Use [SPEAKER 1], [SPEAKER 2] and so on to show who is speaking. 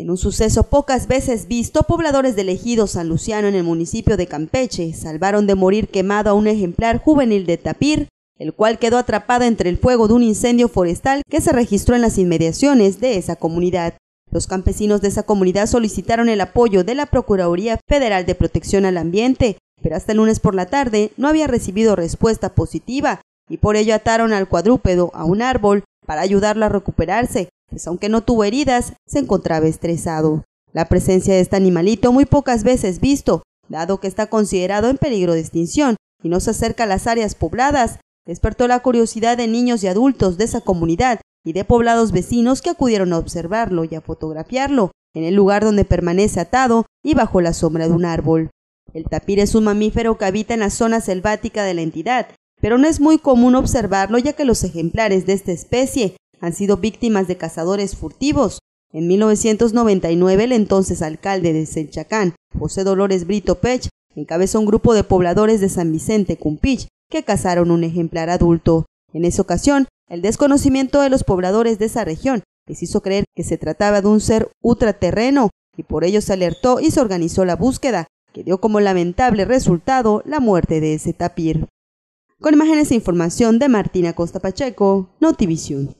[SPEAKER 1] En un suceso pocas veces visto, pobladores del ejido San Luciano en el municipio de Campeche salvaron de morir quemado a un ejemplar juvenil de tapir, el cual quedó atrapado entre el fuego de un incendio forestal que se registró en las inmediaciones de esa comunidad. Los campesinos de esa comunidad solicitaron el apoyo de la Procuraduría Federal de Protección al Ambiente, pero hasta el lunes por la tarde no había recibido respuesta positiva y por ello ataron al cuadrúpedo a un árbol para ayudarlo a recuperarse, pues aunque no tuvo heridas, se encontraba estresado. La presencia de este animalito muy pocas veces visto, dado que está considerado en peligro de extinción y no se acerca a las áreas pobladas, despertó la curiosidad de niños y adultos de esa comunidad y de poblados vecinos que acudieron a observarlo y a fotografiarlo en el lugar donde permanece atado y bajo la sombra de un árbol. El tapir es un mamífero que habita en la zona selvática de la entidad, pero no es muy común observarlo ya que los ejemplares de esta especie han sido víctimas de cazadores furtivos. En 1999 el entonces alcalde de Senchacán, José Dolores Brito Pech, encabezó un grupo de pobladores de San Vicente Cumpich que cazaron un ejemplar adulto. En esa ocasión, el desconocimiento de los pobladores de esa región les hizo creer que se trataba de un ser ultraterreno y por ello se alertó y se organizó la búsqueda, que dio como lamentable resultado la muerte de ese tapir. Con imágenes e información de Martina Costa Pacheco, Notivisión.